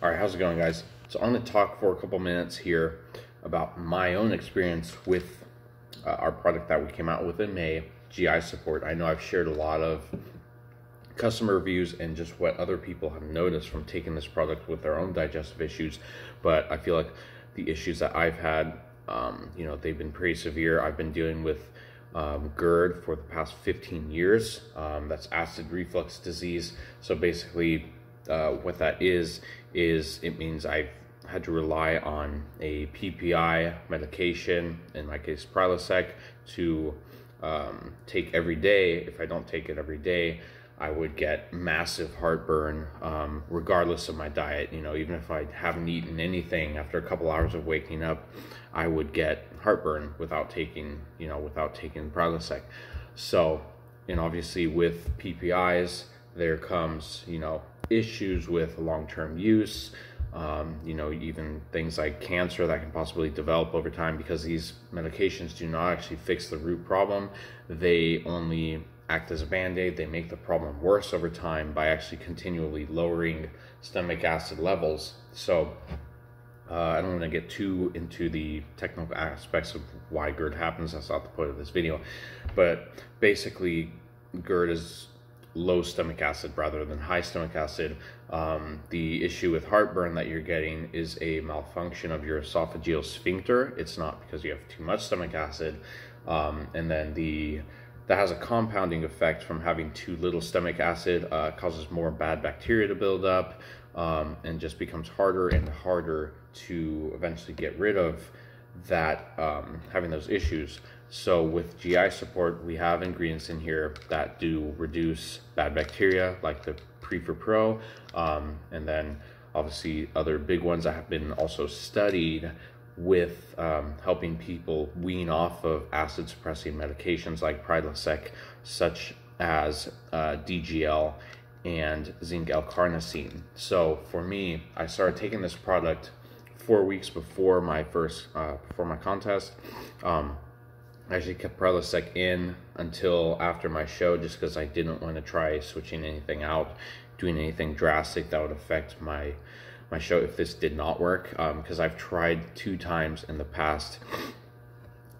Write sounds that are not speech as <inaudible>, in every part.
All right, how's it going, guys? So I'm going to talk for a couple minutes here about my own experience with uh, our product that we came out with in May, GI Support. I know I've shared a lot of customer reviews and just what other people have noticed from taking this product with their own digestive issues, but I feel like the issues that I've had, um, you know, they've been pretty severe. I've been dealing with um, GERD for the past 15 years. Um, that's acid reflux disease. So basically, uh, what that is is it means I've had to rely on a PPI medication, in my case Prilosec, to um, take every day. If I don't take it every day, I would get massive heartburn um, regardless of my diet. You know, even if I haven't eaten anything after a couple hours of waking up, I would get heartburn without taking, you know, without taking Prilosec. So, and obviously with PPIs, there comes, you know, issues with long-term use, um, you know, even things like cancer that can possibly develop over time because these medications do not actually fix the root problem. They only act as a band-aid. They make the problem worse over time by actually continually lowering stomach acid levels. So uh, I don't want to get too into the technical aspects of why GERD happens. That's not the point of this video. But basically, GERD is low stomach acid rather than high stomach acid. Um, the issue with heartburn that you're getting is a malfunction of your esophageal sphincter. It's not because you have too much stomach acid. Um, and then the that has a compounding effect from having too little stomach acid, uh, causes more bad bacteria to build up, um, and just becomes harder and harder to eventually get rid of that um, having those issues. So with GI support, we have ingredients in here that do reduce bad bacteria, like the PreforPro, um, and then obviously other big ones that have been also studied with um, helping people wean off of acid suppressing medications like Prilosec, such as uh, DGL and zinc L-carnosine. So for me, I started taking this product four weeks before my first, uh, before my contest. Um, actually kept Prilosec in until after my show just because I didn't want to try switching anything out, doing anything drastic that would affect my my show if this did not work because um, I've tried two times in the past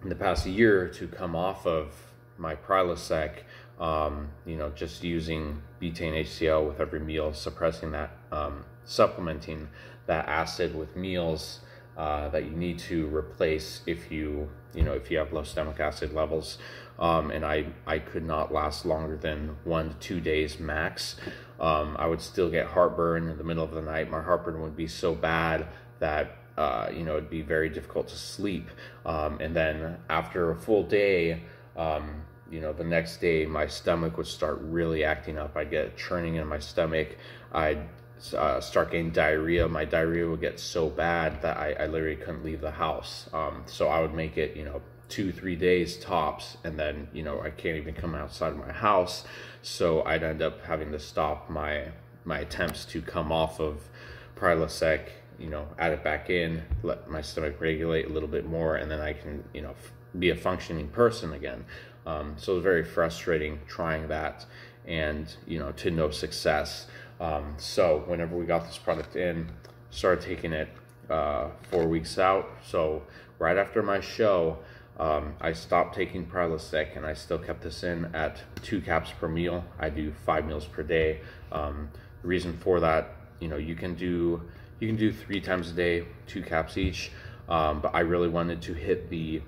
in the past year to come off of my Prilosec um, you know just using betaine HCl with every meal suppressing that um, supplementing that acid with meals uh, that you need to replace if you you know if you have low stomach acid levels. Um, and I I could not last longer than one to two days max. Um, I would still get heartburn in the middle of the night. My heartburn would be so bad that uh, you know it'd be very difficult to sleep. Um, and then after a full day um, you know the next day my stomach would start really acting up. I'd get churning in my stomach. I'd uh, start getting diarrhea. My diarrhea would get so bad that I, I literally couldn't leave the house. Um, so I would make it, you know, two, three days tops, and then, you know, I can't even come outside of my house. So I'd end up having to stop my my attempts to come off of Prilosec, you know, add it back in, let my stomach regulate a little bit more, and then I can, you know, be a functioning person again. Um, so it was very frustrating trying that and, you know, to no success. Um, so whenever we got this product in, started taking it uh, four weeks out. So right after my show, um, I stopped taking Prilosec and I still kept this in at two caps per meal. I do five meals per day. Um, the reason for that, you know, you can do you can do three times a day, two caps each. Um, but I really wanted to hit the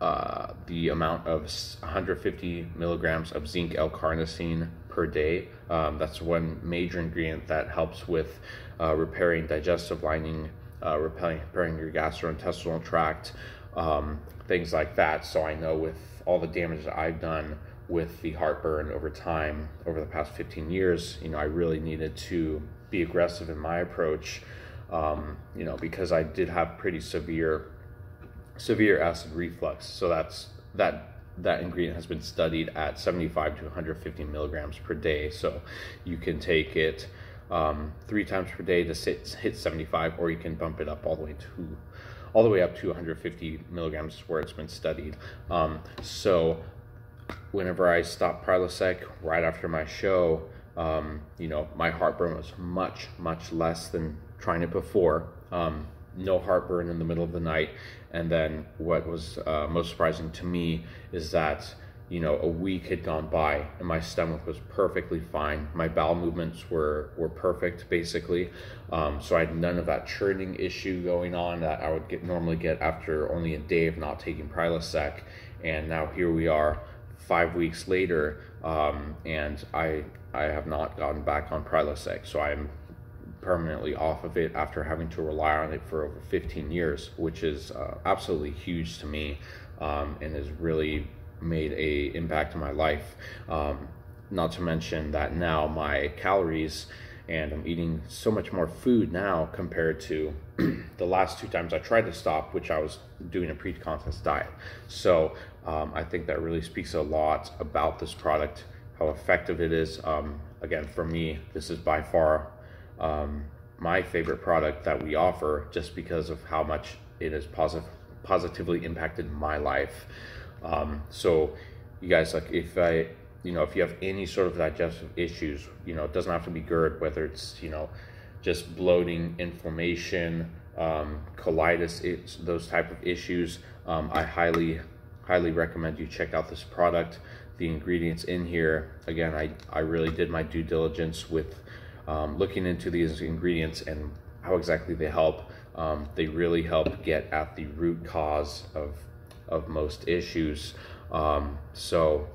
uh, the amount of 150 milligrams of zinc L-carnosine per day. Um, that's one major ingredient that helps with uh, repairing digestive lining, uh, repairing, your gastrointestinal tract, um, things like that. So I know with all the damage that I've done with the heartburn over time, over the past 15 years, you know, I really needed to be aggressive in my approach, um, you know, because I did have pretty severe severe acid reflux. So that's that that ingredient has been studied at 75 to 150 milligrams per day. So you can take it um, three times per day to sit, hit 75, or you can bump it up all the way to all the way up to 150 milligrams where it's been studied. Um, so whenever I stopped Prilosec right after my show, um, you know, my heartburn was much, much less than trying it before. Um, no heartburn in the middle of the night. And then what was uh, most surprising to me is that you know a week had gone by and my stomach was perfectly fine. My bowel movements were were perfect basically. Um, so I had none of that churning issue going on that I would get normally get after only a day of not taking Prilosec. And now here we are, five weeks later, um, and I I have not gotten back on Prilosec. So I'm permanently off of it after having to rely on it for over 15 years, which is uh, absolutely huge to me um, and has really made a impact in my life. Um, not to mention that now my calories and I'm eating so much more food now compared to <clears throat> the last two times I tried to stop, which I was doing a pre-contest diet. So um, I think that really speaks a lot about this product, how effective it is. Um, again, for me, this is by far um, my favorite product that we offer just because of how much it has positive positively impacted my life. Um, so you guys like if I you know if you have any sort of digestive issues, you know it doesn't have to be GERD, whether it's you know just bloating, inflammation, um, colitis, it's those type of issues. Um, I highly highly recommend you check out this product. The ingredients in here, again, I, I really did my due diligence with um, looking into these ingredients and how exactly they help. Um, they really help get at the root cause of, of most issues. Um, so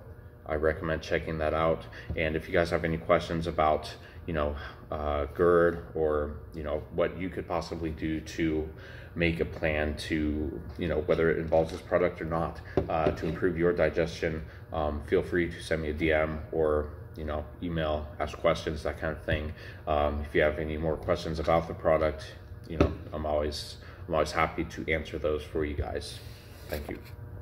I recommend checking that out. And if you guys have any questions about, you know, uh, GERD or, you know, what you could possibly do to make a plan to, you know, whether it involves this product or not, uh, to improve your digestion, um, feel free to send me a DM or you know, email, ask questions, that kind of thing. Um, if you have any more questions about the product, you know, I'm always I'm always happy to answer those for you guys. Thank you.